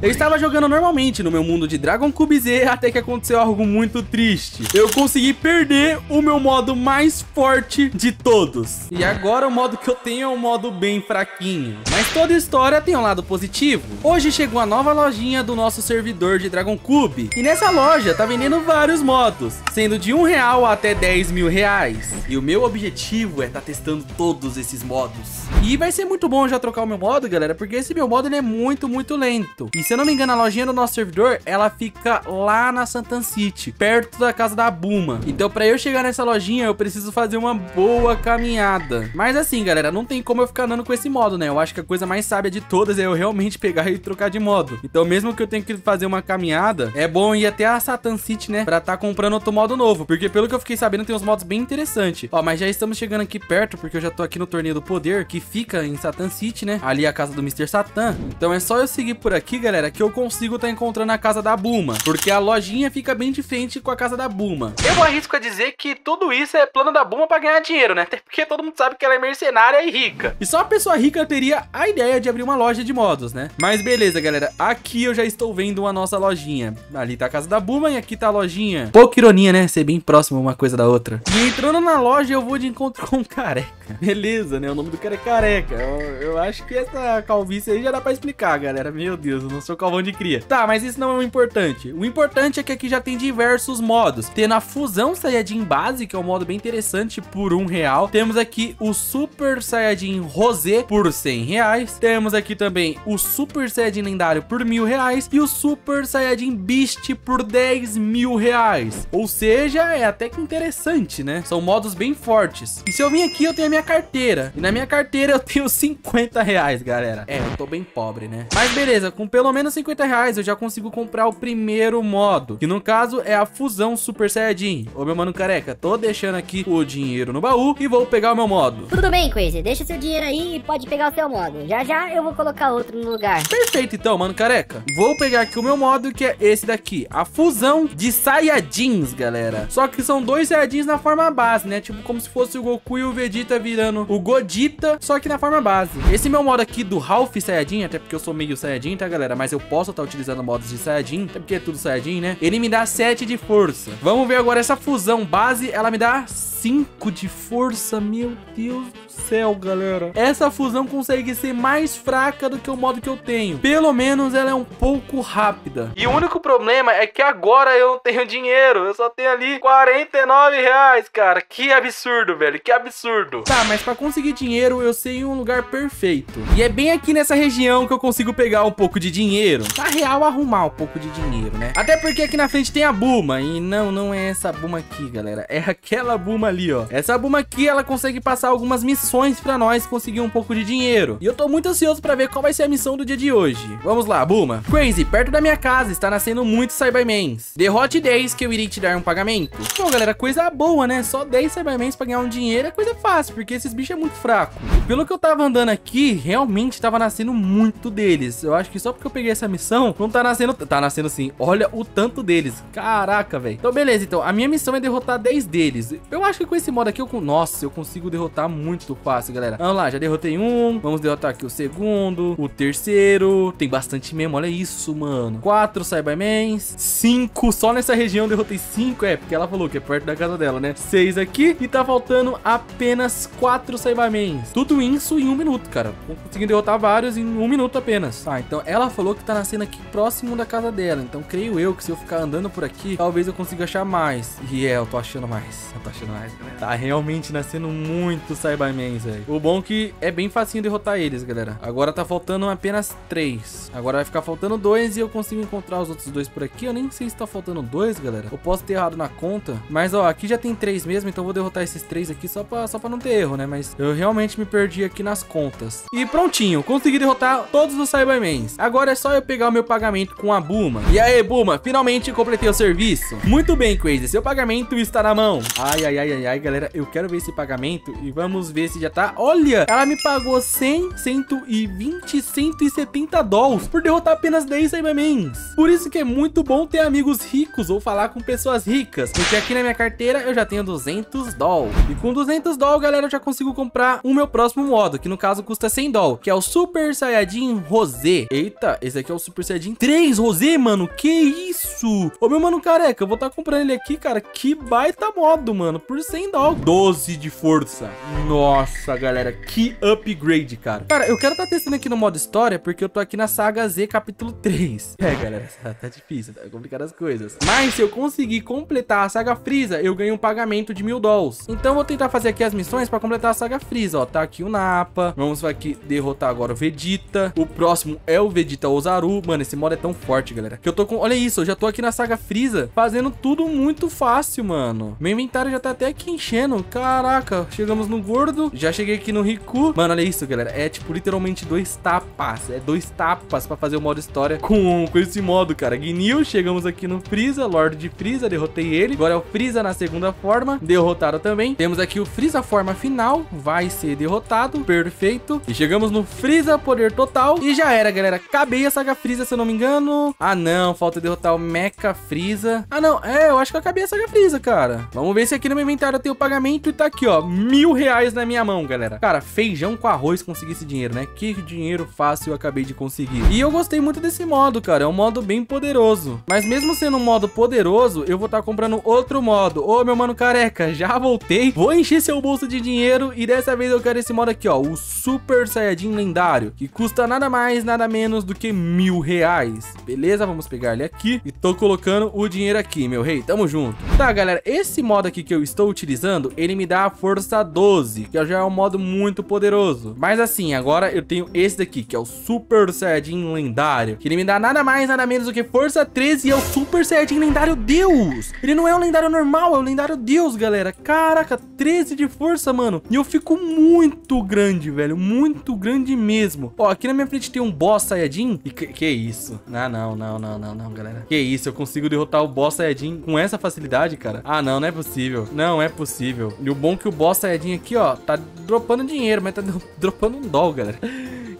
Eu estava jogando normalmente no meu mundo de Dragon Cube Z até que aconteceu algo muito triste. Eu consegui perder o meu modo mais forte de todos. E agora o modo que eu tenho é um modo bem fraquinho. Mas toda história tem um lado positivo. Hoje chegou a nova lojinha do nosso servidor de Dragon Cube. E nessa loja tá vendendo vários modos, sendo de um real até 10 mil reais. E o meu objetivo é estar tá testando todos esses modos. E vai ser muito bom já trocar o meu modo, galera, porque esse meu modo ele é muito, muito lento. E se eu não me engano, a lojinha do nosso servidor, ela fica lá na Santan City, perto da casa da Buma. Então, pra eu chegar nessa lojinha, eu preciso fazer uma boa caminhada. Mas assim, galera, não tem como eu ficar andando com esse modo, né? Eu acho que a coisa mais sábia de todas é eu realmente pegar e trocar de modo. Então, mesmo que eu tenha que fazer uma caminhada, é bom ir até a Satan City, né? Pra tá comprando outro modo novo. Porque pelo que eu fiquei sabendo, tem uns modos bem interessantes. Ó, mas já estamos chegando aqui perto, porque eu já tô aqui no Torneio do Poder, que fica em Satan City, né? Ali é a casa do Mr. Satan. Então é só eu seguir por aqui, galera, que eu consigo estar tá encontrando a casa da Buma. Porque a lojinha fica bem de frente com a casa da Buma. Eu arrisco a dizer que tudo isso é plano da Buma pra ganhar dinheiro, né? Até porque todo mundo sabe que ela é mercenária e rica. E só uma pessoa rica teria a ideia de abrir uma loja de modos, né? Mas beleza, galera. Aqui eu já estou vendo a nossa lojinha. Ali tá a casa da Buma e aqui tá a lojinha. Pouca ironia, né? Ser bem próximo uma coisa da outra. E entrando na loja eu vou de encontro com um careca. Beleza, né? O nome do cara é careca. Eu, eu acho que essa calvície aí já dá pra explicar, galera. Meu Deus, eu não sou calvão de cria. Tá, mas isso não é o importante. O importante é que aqui já tem diversos modos. Tendo a fusão Saiyajin base, que é um modo bem interessante, por um real. Temos aqui o Super Saiyajin Rosé por 100 reais. Temos aqui também o Super Saiyajin lendário por mil reais. E o Super Saiyajin Beast por 10 mil reais. Ou seja, é até que interessante, né? São modos bem fortes. E se eu vim aqui, eu tenho a minha carteira. E na minha carteira eu tenho 50 reais, galera. É, eu tô bem pobre, né? Mas beleza, com pelo menos 50 reais eu já consigo comprar o primeiro modo. Que no caso é a fusão Super Saiyajin. Ô, meu mano careca, tô deixando aqui o dinheiro no baú e vou pegar o meu modo. Tudo bem, Crazy. Deixa seu dinheiro aí e pode pegar o seu modo. Já já eu vou colocar outro no lugar. Perfeito, então, mano careca. Vou pegar aqui o meu modo, que é esse daqui. A fusão de Saiyajins, galera. Só que são dois Saiyajins na forma base, né? Tipo, como se fosse o Goku e o Vegeta virando o Godita, só que na forma base. Esse meu modo aqui do Ralph Saiyajin, até porque eu sou meio Saiyajin, tá, galera? Mas eu posso estar tá utilizando modos de Saiyajin, até porque é tudo Saiyajin, né? Ele me dá 7 de força. Vamos ver agora essa fusão base, ela me dá 5 de força, meu Deus do céu, galera. Essa fusão consegue ser mais fraca do que o modo que eu tenho. Pelo menos ela é um pouco rápida. E o único problema é que agora eu não tenho dinheiro. Eu só tenho ali 49 reais, cara. Que absurdo, velho. Que absurdo. Tá, mas pra conseguir dinheiro, eu sei um lugar perfeito. E é bem aqui nessa região que eu consigo pegar um pouco de dinheiro. Na real, arrumar um pouco de dinheiro, né? Até porque aqui na frente tem a Buma. E não, não é essa Buma aqui, galera. É aquela Buma ali, ó. Essa Buma aqui, ela consegue passar algumas missões pra nós conseguir um pouco de dinheiro. E eu tô muito ansioso pra ver qual vai ser a missão do dia de hoje. Vamos lá, Buma. Crazy, perto da minha casa está nascendo muitos Cybermans. Derrote 10 que eu irei te dar um pagamento. Bom, galera, coisa boa, né? Só 10 Cybermans pra ganhar um dinheiro é coisa fácil, porque esses bichos é muito fraco. Pelo que eu tava andando aqui, realmente tava nascendo muito deles. Eu acho que só porque eu peguei essa missão, não tá nascendo... Tá nascendo sim. Olha o tanto deles. Caraca, velho. Então, beleza. Então, a minha missão é derrotar 10 deles. Eu acho que com esse modo aqui, eu... Nossa, eu consigo derrotar muito fácil, galera. Vamos lá, já derrotei um. Vamos derrotar aqui o segundo, o terceiro. Tem bastante mesmo, olha isso, mano. Quatro Cybermans. Cinco. Só nessa região eu derrotei cinco. É, porque ela falou que é perto da casa dela, né? Seis aqui. E tá faltando apenas quatro Cybermans. Tudo isso em um minuto, cara. Consegui derrotar vários em um minuto apenas. Tá, então ela falou que tá nascendo aqui próximo da casa dela. Então creio eu que se eu ficar andando por aqui, talvez eu consiga achar mais. E é, eu tô achando mais. Eu tô achando mais, galera. Tá realmente nascendo muito Cybermans, velho. O bom é que é bem facinho derrotar eles, galera. Agora tá faltando apenas três. Agora vai ficar faltando dois e eu consigo encontrar os outros dois por aqui. Eu nem sei se tá faltando dois, galera. Eu posso ter errado na conta. Mas, ó, aqui já tem três mesmo, então eu vou derrotar esses três aqui só pra, só pra não ter erro, né? Mas eu realmente me perdi aqui nas contas. E prontinho, consegui derrotar todos os Cybermans. Agora é só eu pegar o meu pagamento com a Buma. E aí, Buma, finalmente completei o serviço. Muito bem, Crazy, seu pagamento está na mão. Ai, ai, ai, ai, ai, galera, eu quero ver esse pagamento e vamos ver se já tá... Olha, ela me pagou 100, 120, 170 dólares por derrotar apenas 10 Cybermans. Por isso que é muito bom ter amigos ricos ou falar com pessoas ricas, porque aqui na minha carteira eu já tenho 200 dólares. E com 200 dólares, galera, eu já consigo comprar o meu próximo modo, que no caso custa 100 doll, que é o Super Saiyajin Rosé. Eita, esse aqui é o Super Saiyajin 3 Rosé, mano. Que isso? Ô, meu mano careca, eu vou estar tá comprando ele aqui, cara. Que baita modo, mano, por 100 doll. 12 de força. Nossa, galera, que upgrade, cara. Cara, eu quero estar tá testando aqui no modo história, porque eu tô aqui na saga Z capítulo 3. É, galera, tá difícil, tá complicado as coisas. Mas se eu conseguir completar a saga Freeza, eu ganho um pagamento de mil dolls. Então eu vou tentar fazer aqui as missões pra completar a saga Freeza, ó. Tá aqui o Napa. Vamos aqui derrotar agora o Vegeta. O próximo é o Vegeta Ozaru. Mano, esse modo é tão forte, galera. Que eu tô com... Olha isso, eu já tô aqui na saga Freeza, fazendo tudo muito fácil, mano. Meu inventário já tá até aqui enchendo. Caraca, chegamos no gordo. Já cheguei aqui no Riku. Mano, olha isso, galera. É tipo literalmente dois tapas. É dois tapas pra fazer o modo história com, com esse modo, cara. Gnil, chegamos aqui no Freeza, Lord de Freeza, derrotei ele. Agora é o Freeza na segunda forma, derrotado também. Temos aqui o Freeza forma final, vai ser derrotado, perfeito. E chegamos no Freeza poder total e já era, galera. Acabei a saga Freeza, se eu não me engano. Ah, não, falta derrotar o Mecha Freeza. Ah, não, é, eu acho que eu acabei a saga Freeza, cara. Vamos ver se aqui no meu inventário tem o pagamento e tá aqui, ó, mil reais na minha mão, galera. Cara, feijão com arroz consegui esse dinheiro, né? Que dinheiro fácil eu acabei de conseguir. E eu gostei muito desse modo, cara. É um modo bem poderoso. Mas mesmo sendo um modo poderoso, eu vou estar tá comprando outro modo. Ô, meu mano careca, já voltei. Vou encher seu bolso de dinheiro e dessa vez eu quero esse modo aqui, ó. O Super Saiyajin Lendário, que custa nada mais, nada menos do que mil reais. Beleza? Vamos pegar ele aqui e tô colocando o dinheiro aqui, meu rei. Tamo junto. Tá, galera, esse modo aqui que eu estou utilizando, ele me dá a força 12, que já é um modo muito poderoso. Mas assim, agora eu tenho esse daqui, que é o Super Saiyajin Lendário, que ele me dá nada mais, nada menos do que força 13 e é o Super Saiyajin Lendário Deus. Ele não é um lendário normal, é o lendário Deus, galera. Caraca, 13 de força, mano. E eu fico muito grande, velho, muito grande mesmo. Ó, aqui na minha frente tem um boss Saiyajin. E que, que isso? Ah, não, não, não, não, não, galera. Que isso, eu consigo derrotar o boss Saiyajin com essa facilidade, cara? Ah, não, não é possível. Não é possível. E o bom é que o boss Saiyajin aqui, ó, tá dropando dinheiro, mas tá dropando um doll, galera.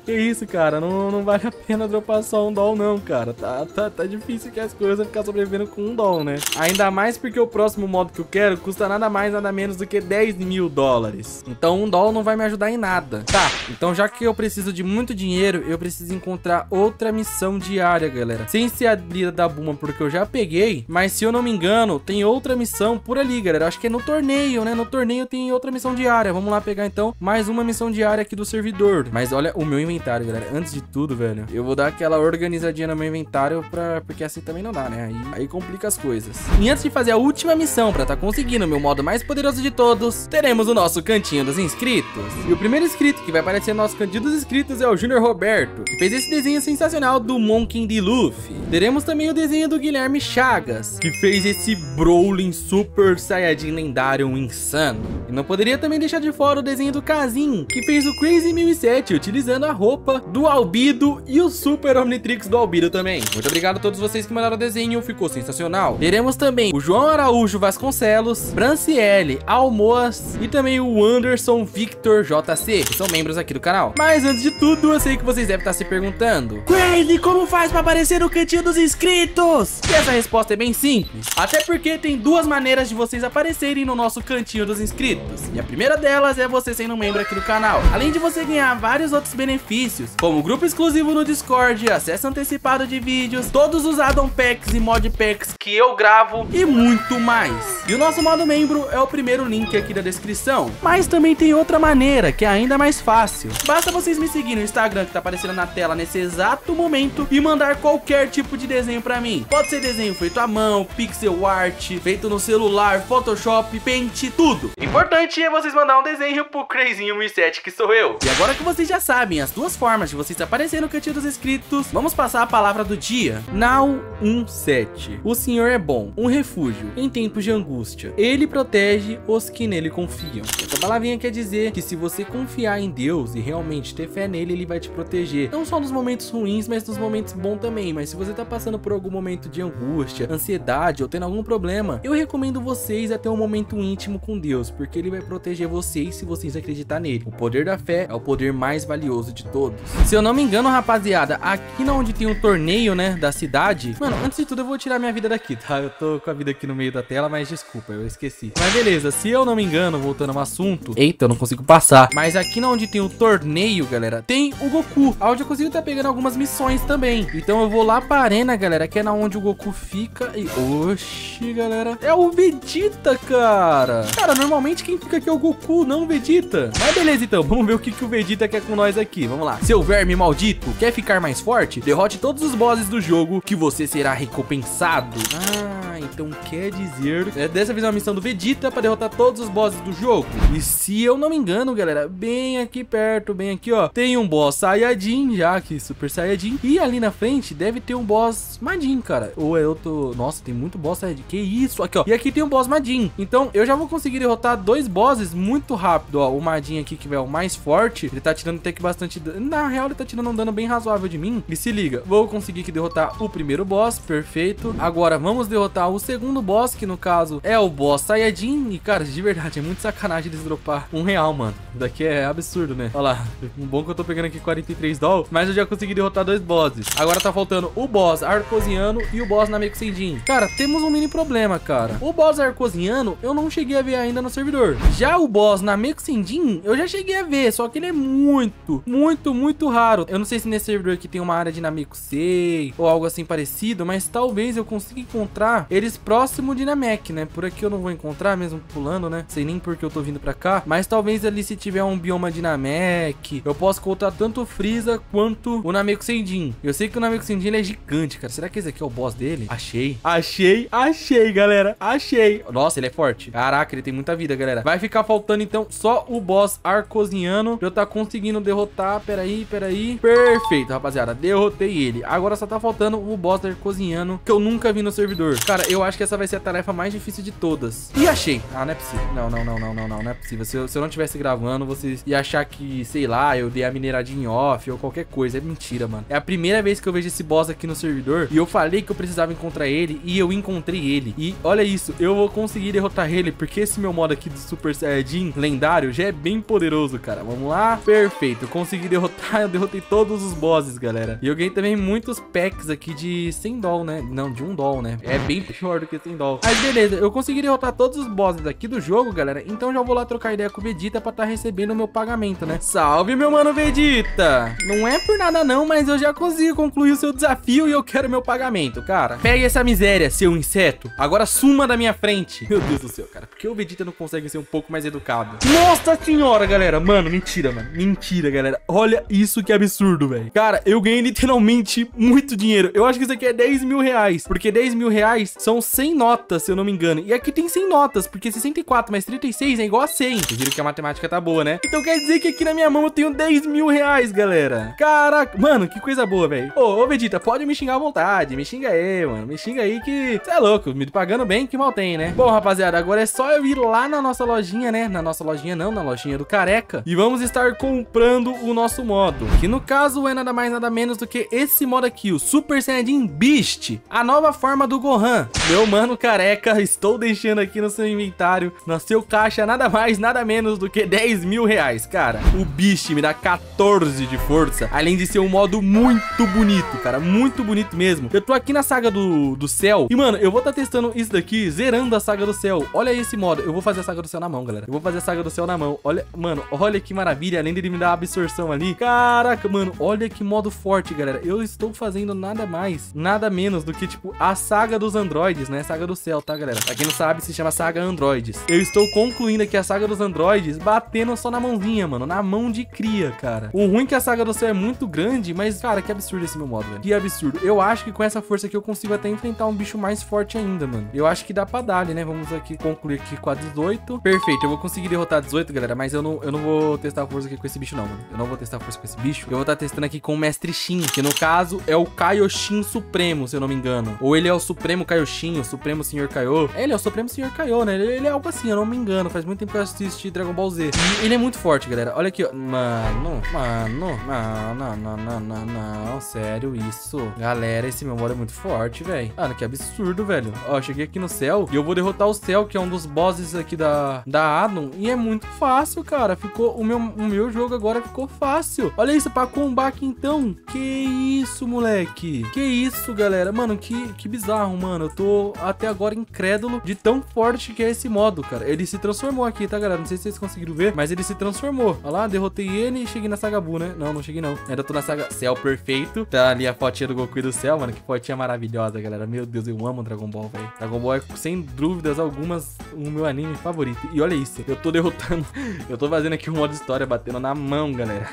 Que isso, cara, não, não vale a pena dropar só um doll não, cara. Tá, tá, tá difícil que as coisas ficar sobrevivendo com um doll, né? Ainda mais porque o próximo modo que eu quero custa nada mais, nada menos do que 10 mil dólares. Então um doll não vai me ajudar em nada. Tá, então já que eu preciso de muito dinheiro, eu preciso encontrar outra missão diária, galera. Sem ser a lida da Buma, porque eu já peguei. Mas se eu não me engano, tem outra missão por ali, galera. Acho que é no torneio, né? No torneio tem outra missão diária. Vamos lá pegar então mais uma missão diária aqui do servidor. Mas olha, o meu inventário inventário, galera. Antes de tudo, velho, eu vou dar aquela organizadinha no meu inventário pra... porque assim também não dá, né? Aí, aí complica as coisas. E antes de fazer a última missão pra tá conseguindo o meu modo mais poderoso de todos, teremos o nosso cantinho dos inscritos. E o primeiro inscrito que vai aparecer no nosso cantinho dos inscritos é o Júnior Roberto, que fez esse desenho sensacional do Monkey D. Luffy. Teremos também o desenho do Guilherme Chagas, que fez esse Brawling Super Saiyajin lendário insano. E não poderia também deixar de fora o desenho do Kazin, que fez o Crazy 1007 utilizando a roupa roupa do Albido e o Super Omnitrix do Albido também. Muito obrigado a todos vocês que mandaram o desenho, ficou sensacional. Teremos também o João Araújo Vasconcelos, Branciele, Almoas e também o Anderson Victor JC, que são membros aqui do canal. Mas antes de tudo, eu sei que vocês devem estar se perguntando Crazy, como faz para aparecer no cantinho dos inscritos? E essa resposta é bem simples, até porque tem duas maneiras de vocês aparecerem no nosso cantinho dos inscritos. E a primeira delas é você sendo membro aqui do canal, além de você ganhar vários outros benefícios benefícios, como grupo exclusivo no Discord, acesso antecipado de vídeos, todos os addon packs e mod packs que eu gravo e muito mais. E o nosso modo membro é o primeiro link aqui da descrição, mas também tem outra maneira que é ainda mais fácil. Basta vocês me seguirem no Instagram que tá aparecendo na tela nesse exato momento e mandar qualquer tipo de desenho pra mim. Pode ser desenho feito à mão, pixel art, feito no celular, Photoshop, Paint, tudo. Importante é vocês mandar um desenho pro Crazinho 1007 que sou eu. E agora que vocês já sabem as duas duas formas de vocês aparecerem no cantinho dos inscritos. Vamos passar a palavra do dia. Now 17. O Senhor é bom, um refúgio em tempos de angústia. Ele protege os que nele confiam. Essa palavrinha quer dizer que se você confiar em Deus e realmente ter fé nele, ele vai te proteger. Não só nos momentos ruins, mas nos momentos bons também. Mas se você tá passando por algum momento de angústia, ansiedade ou tendo algum problema, eu recomendo vocês a ter um momento íntimo com Deus, porque ele vai proteger vocês se vocês acreditar nele. O poder da fé é o poder mais valioso de todos. Se eu não me engano, rapaziada, aqui na onde tem um torneio, né, da cidade... Mano, antes de tudo eu vou tirar minha vida daqui, tá? Eu tô com a vida aqui no meio da tela, mas desculpa, eu esqueci. Mas beleza, se eu não me engano, voltando ao assunto... Eita, eu não consigo passar. Mas aqui na onde tem o torneio, galera, tem o Goku. Onde eu consigo tá pegando algumas missões também. Então eu vou lá pra arena, galera, que é na onde o Goku fica e... Oxi, galera. É o Vegeta, cara. Cara, normalmente quem fica aqui é o Goku, não o Vegeta. Mas beleza, então. Vamos ver o que, que o Vegeta quer com nós aqui. Vamos lá. Seu verme maldito, quer ficar mais forte? Derrote todos os bosses do jogo que você será recompensado. Ah, então quer dizer... É dessa vez é uma missão do Vegeta pra derrotar todos os bosses do jogo. E se eu não me engano, galera, bem aqui perto, bem aqui, ó, tem um boss Saiyajin já, aqui, Super Saiyajin. E ali na frente deve ter um boss Majin, cara. Ou é outro... Nossa, tem muito boss Saiyajin. Que isso? Aqui, ó. E aqui tem um boss Majin. Então, eu já vou conseguir derrotar dois bosses muito rápido, ó. O Majin aqui, que é o mais forte, ele tá tirando até que bastante... Na real, ele tá tirando um dano bem razoável de mim. E se liga, vou conseguir aqui derrotar o primeiro boss, perfeito. Agora, vamos derrotar o segundo boss, que no caso é o boss Saiyajin. E, cara, de verdade, é muito sacanagem eles dropar um real, mano. Daqui é absurdo, né? Olha lá, um bom que eu tô pegando aqui 43 doll, mas eu já consegui derrotar dois bosses. Agora tá faltando o boss Arcosiano e o boss Namekusendin. Cara, temos um mini problema, cara. O boss Arcosiano eu não cheguei a ver ainda no servidor. Já o boss Namekusendin eu já cheguei a ver, só que ele é muito, muito, muito raro. Eu não sei se nesse servidor aqui tem uma área de Namekusei ou algo assim parecido, mas talvez eu consiga encontrar eles próximo de Namek, né? Por aqui eu não vou encontrar, mesmo pulando, né? Sei nem porque eu tô vindo pra cá, mas talvez ali se tiver um bioma de Namek, eu posso encontrar tanto o Freeza quanto o Namekusendin. Eu sei que o Namekusendin é gigante, cara. Será que esse aqui é o boss dele? Achei. Achei, achei, galera. Achei. Nossa, ele é forte. Caraca, ele tem muita vida, galera. Vai ficar faltando, então, só o boss Arcosiano pra eu tá conseguindo derrotar. Peraí, peraí. Perfeito, rapaziada. Derrotei ele. Agora só tá faltando o boss Arcosiano que eu nunca vi no servidor. Cara, eu acho que essa vai ser a tarefa mais difícil de todas. E achei. Ah, não é possível. Não, não, não, não, não, não. Não é possível. Se eu, se eu não tivesse gravando, vocês iam achar que, sei lá, eu dei a mineradinha em off ou qualquer coisa. É mentira, mano. É a primeira vez que eu vejo esse boss aqui no servidor. E eu falei que eu precisava encontrar ele. E eu encontrei ele. E olha isso. Eu vou conseguir derrotar ele. Porque esse meu modo aqui do Super Saiyajin lendário já é bem poderoso, cara. Vamos lá. Perfeito. Consegui derrotar. Eu derrotei todos os bosses, galera. E eu ganhei também muitos packs aqui de 100 doll, né? Não, de 1 doll, né? É bem pior do que 100 doll. Mas beleza. Eu consegui derrotar todos os bosses aqui do jogo, galera. Então já vou lá trocar ideia com o Vegeta pra tá recebendo o meu pagamento, né? Salve, meu mano Vegeta! Não é por nada não, mas eu já consigo concluir o seu desafio e eu quero meu pagamento, cara. Pegue essa miséria, seu inseto. Agora suma da minha frente. Meu Deus do céu, cara. Por que o Vegeta não consegue ser um pouco mais educado? Nossa senhora, galera. Mano, mentira, mano. Mentira, galera. Olha isso que absurdo, velho. Cara, eu ganhei literalmente muito dinheiro. Eu acho que isso aqui é 10 mil reais. Porque 10 mil reais são 100 notas, se eu não me engano. E aqui tem 100 notas, porque 64 mais 36 é igual a 100. Vocês viram que a matemática tá boa, né? Então quer dizer que aqui na minha mão eu tenho 10 mil reais, galera. Caraca. Mano, que coisa boa, velho. Ô, ô, Vegeta, pode me xingar à vontade. Me xinga aí, mano. Me xinga aí que... Você é louco. Me pagando bem, que mal tem, né? Bom, rapaziada, agora é só eu ir lá na nossa lojinha, né? Na nossa lojinha não, na lojinha do Careca. E vamos estar comprando o nosso modo. Que no caso é nada mais, nada menos do que esse modo aqui, o Super Saiyajin Beast. A nova forma do Gohan. Meu mano Careca, estou deixando aqui no seu inventário, no seu caixa, nada mais, nada menos do que 10 mil reais, cara. O Beast me dá 14 de força, além de ser um modo muito bonito, cara, muito bonito mesmo. Eu tô aqui na saga do, do céu e, mano, eu vou estar tá testando isso daqui, zerando a saga do céu. Olha esse modo, eu vou fazer a saga do céu na mão, galera. Eu vou fazer a saga do céu na mão. Olha, mano, olha que maravilha, além dele me dar absorção ali. Caraca, mano, olha que modo forte, galera. Eu estou fazendo nada mais, nada menos do que, tipo, a saga dos androides, né? Saga do céu, tá, galera? Pra quem não sabe, se chama saga androides. Eu estou concluindo aqui a saga dos androides, batendo só na mãozinha, mano, na mão de cria, cara. O ruim é que a saga do céu é muito grande, mas, cara, que absurdo esse meu modo, velho. Que absurdo. Eu acho que com essa força aqui eu consigo até enfrentar um bicho mais forte ainda, mano. Eu acho que dá pra dar, né? Vamos aqui concluir aqui com a 18. Perfeito, eu vou conseguir derrotar a 18, galera, mas eu não, eu não vou testar a força aqui com esse bicho, não, mano. Eu não vou testar a força com esse bicho. Eu vou estar tá testando aqui com o Mestre Shin, que no caso é o Kaioshin Supremo, se eu não me engano. Ou ele é o Supremo Kaioshin o Supremo Senhor Kaiô. Ele é o Supremo Senhor Kaiô, né? Ele, ele é algo assim, eu não me engano. Faz muito tempo que eu assisti Dragon Ball Z. E ele é muito forte, galera. Olha aqui, ó. Mano, mano, não, não, não, não, não, não. Sério, isso. Galera, esse meu é muito forte, velho. Mano, que absurdo, velho. Ó, cheguei aqui no céu e eu vou derrotar o céu, que é um dos bosses aqui da, da Adam. E é muito fácil, cara. Ficou. O meu, o meu jogo agora ficou fácil. Olha isso, pra combar aqui então. Que isso, moleque. Que isso, galera. Mano, que, que bizarro, mano. Eu tô até agora incrédulo de tão forte que é esse modo, cara. Ele se transformou aqui, tá, galera? Não sei se vocês conseguiram ver, mas ele se transformou. Olha lá, derrotei ele e cheguei na Sagabu, né? Não, não cheguei não. Ainda tô na saga Céu Perfeito. Tá ali a fotinha do Goku e do Céu, mano. Que fotinha maravilhosa, galera. Meu Deus, eu amo Dragon Ball, velho. Dragon Ball é, sem dúvidas algumas, o meu anime favorito. E olha isso, eu tô derrotando... eu tô fazendo aqui um modo história, batendo na mão, galera.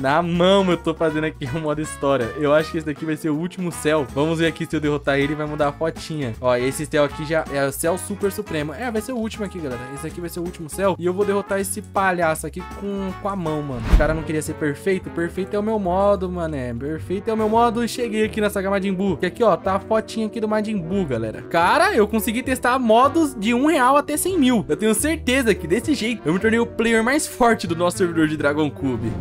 Na mão eu tô fazendo aqui um modo história. Eu acho que esse daqui vai ser o último céu. Vamos ver aqui se eu derrotar ele, vai mudar a fotinha. Ó, esse céu aqui já é o céu super supremo. É, vai ser o último aqui, galera. Esse aqui vai ser o último céu. E eu vou derrotar esse palhaço aqui com, com a mão, mano. O cara não queria ser perfeito. Perfeito é o meu modo, mané. Perfeito é o meu modo. E cheguei aqui na saga Majin Buu. Que aqui, ó, tá a fotinha aqui do Majin Buu, galera. Cara, eu consegui testar modos de um real até 100 mil. Eu tenho certeza que desse jeito eu me tornei o player mais forte do nosso servidor de Dragon Cube.